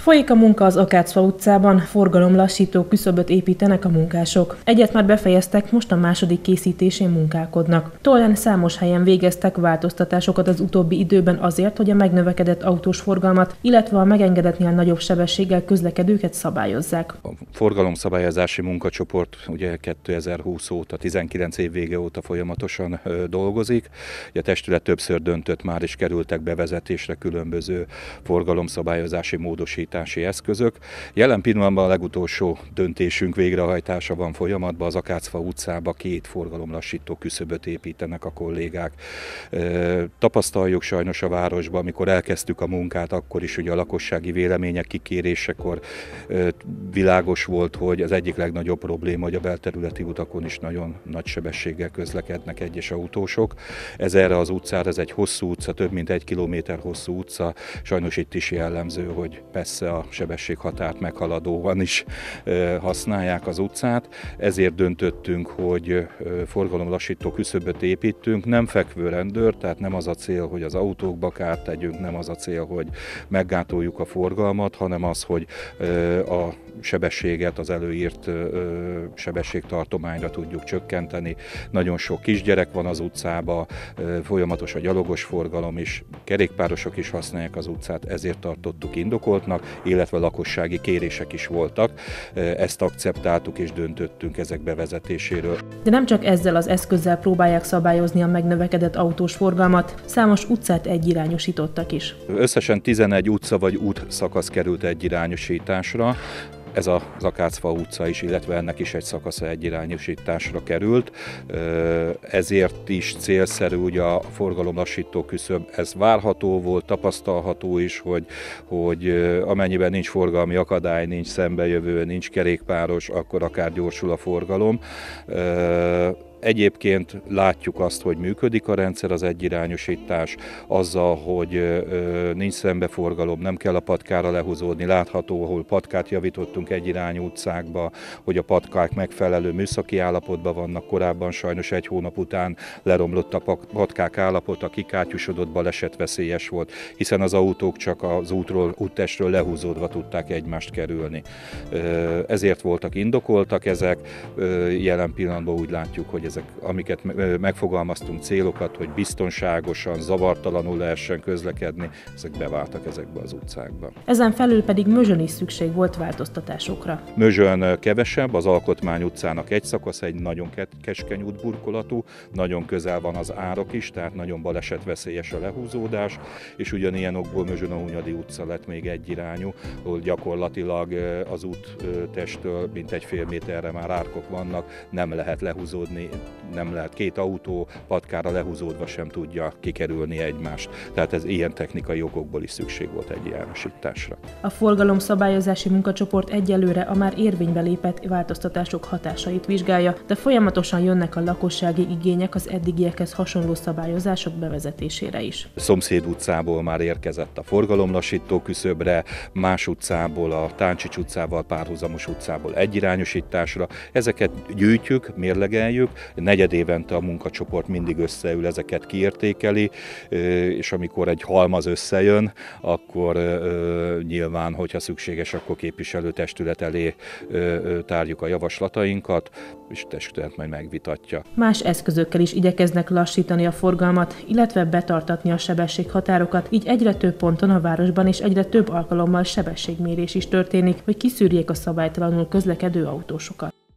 Folyik a munka az Akácfa utcában, forgalomlassító küszöböt építenek a munkások. Egyet már befejeztek, most a második készítésén munkálkodnak. Tolján számos helyen végeztek változtatásokat az utóbbi időben azért, hogy a megnövekedett autós forgalmat, illetve a megengedetnél nagyobb sebességgel közlekedőket szabályozzák. A forgalomszabályozási munkacsoport ugye 2020 óta, 19 év vége óta folyamatosan dolgozik. A testület többször döntött, már is kerültek bevezetésre különböző forgalomszabályozási módosítások mobilitási eszközök. Jelen pillanatban a legutolsó döntésünk végrehajtása van folyamatban, az Akácfa utcába két forgalomlassító küszöböt építenek a kollégák. Tapasztaljuk sajnos a városban, amikor elkezdtük a munkát, akkor is ugye a lakossági vélemények kikérésekor világos volt, hogy az egyik legnagyobb probléma, hogy a belterületi utakon is nagyon nagy sebességgel közlekednek egyes autósok. Ez erre az utcára, ez egy hosszú utca, több mint egy kilométer hosszú utca, sajnos itt is jellemző, hogy persze messze a sebességhatárt meghaladóan is használják az utcát. Ezért döntöttünk, hogy forgalomlassító küszöböt építünk, nem fekvő rendőr, tehát nem az a cél, hogy az autókba kárt tegyünk, nem az a cél, hogy meggátoljuk a forgalmat, hanem az, hogy a sebességet, az előírt sebességtartományra tudjuk csökkenteni. Nagyon sok kisgyerek van az utcába, folyamatos a gyalogos forgalom is, kerékpárosok is használják az utcát, ezért tartottuk indokoltnak, illetve lakossági kérések is voltak. Ezt akceptáltuk és döntöttünk ezek bevezetéséről. De nem csak ezzel az eszközzel próbálják szabályozni a megnövekedett autós forgalmat, számos utcát egyirányosítottak is. Összesen 11 utca vagy út szakasz került egyirányosításra ez a Zakácfa utca is, illetve ennek is egy szakasza egyirányosításra került. Ezért is célszerű ugye a forgalomlassító küszöb. Ez várható volt, tapasztalható is, hogy, hogy amennyiben nincs forgalmi akadály, nincs szembejövő, nincs kerékpáros, akkor akár gyorsul a forgalom Egyébként látjuk azt, hogy működik a rendszer, az egyirányosítás, azzal, hogy nincs szembeforgalom, nem kell a patkára lehúzódni. Látható, ahol patkát javítottunk egyirányú utcákba, hogy a patkák megfelelő műszaki állapotban vannak. Korábban sajnos egy hónap után leromlott a patkák állapota, kikátyusodott, baleset veszélyes volt, hiszen az autók csak az útról, úttestről lehúzódva tudták egymást kerülni. Ezért voltak indokoltak ezek, jelen pillanatban úgy látjuk, hogy ezek, amiket megfogalmaztunk célokat, hogy biztonságosan, zavartalanul lehessen közlekedni, ezek beváltak ezekbe az utcákba. Ezen felül pedig Mözsön is szükség volt változtatásokra. Mözsön kevesebb, az Alkotmány utcának egy szakasz, egy nagyon keskeny útburkolatú, nagyon közel van az árok is, tehát nagyon balesetveszélyes a lehúzódás, és ugyanilyen okból Mözsön a Hunyadi utca lett még egyirányú, ahol gyakorlatilag az úttestől mint egy fél méterre már árkok vannak, nem lehet lehúzódni nem lehet két autó patkára lehúzódva sem tudja kikerülni egymást. Tehát ez ilyen technikai okokból is szükség volt egy jánosításra. A forgalomszabályozási munkacsoport egyelőre a már érvénybe lépett változtatások hatásait vizsgálja, de folyamatosan jönnek a lakossági igények az eddigiekhez hasonló szabályozások bevezetésére is. Szomszéd utcából már érkezett a forgalomlassító küszöbre, más utcából, a Táncsics utcával, párhuzamos utcából egyirányosításra. Ezeket gyűjtjük, mérlegeljük, negyed évente a munkacsoport mindig összeül, ezeket kiértékeli, és amikor egy halmaz összejön, akkor nyilván, hogyha szükséges, akkor képviselőtestület elé tárjuk a javaslatainkat, és testület majd megvitatja. Más eszközökkel is igyekeznek lassítani a forgalmat, illetve betartatni a sebességhatárokat, így egyre több ponton a városban és egyre több alkalommal sebességmérés is történik, hogy kiszűrjék a szabálytalanul közlekedő autósokat.